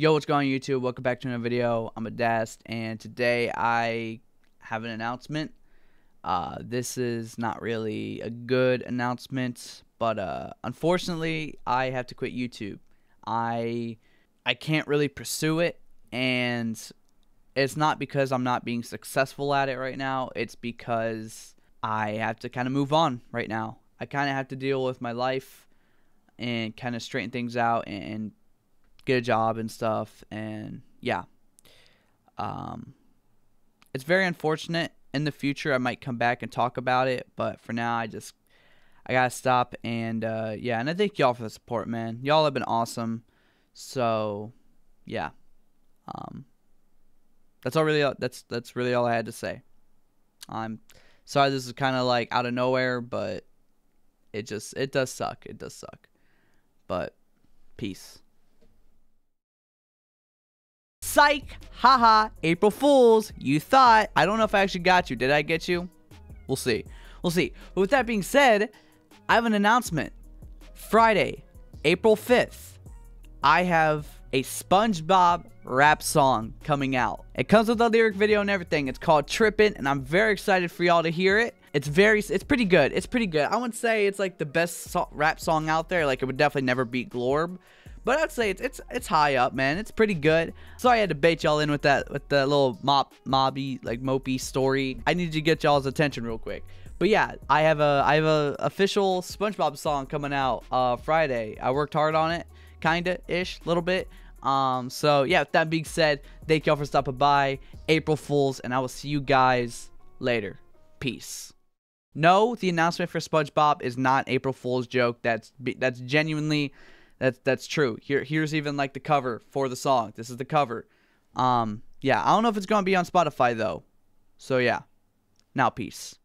Yo, what's going on YouTube? Welcome back to another video. I'm Adast, and today I have an announcement. Uh, this is not really a good announcement, but uh, unfortunately, I have to quit YouTube. I I can't really pursue it, and it's not because I'm not being successful at it right now. It's because I have to kind of move on right now. I kind of have to deal with my life and kind of straighten things out and get a job and stuff. And yeah, um, it's very unfortunate. In the future, I might come back and talk about it, but for now, I just I gotta stop. And uh, yeah, and I thank y'all for the support, man. Y'all have been awesome. So yeah, um, that's all really. That's that's really all I had to say. I'm sorry this is kind of like out of nowhere, but it just it does suck. It does suck. But peace. Psych! Haha! April Fools! You thought. I don't know if I actually got you. Did I get you? We'll see. We'll see. But with that being said, I have an announcement. Friday, April 5th, I have a SpongeBob rap song coming out. It comes with a lyric video and everything. It's called Trippin', and I'm very excited for y'all to hear it. It's very, it's pretty good. It's pretty good. I wouldn't say it's like the best so rap song out there. Like it would definitely never beat Glorb, but I'd say it's it's it's high up, man. It's pretty good. So I had to bait y'all in with that with the little mop mobby like mopey story. I needed to get y'all's attention real quick. But yeah, I have a I have a official SpongeBob song coming out uh Friday. I worked hard on it, kinda ish, little bit. Um, so yeah, with that being said, thank y'all for stopping by. April Fools, and I will see you guys later. Peace. No, the announcement for SpongeBob is not April Fool's joke. That's that's genuinely that's that's true. Here here's even like the cover for the song. This is the cover. Um yeah, I don't know if it's to be on Spotify though. So yeah. Now peace.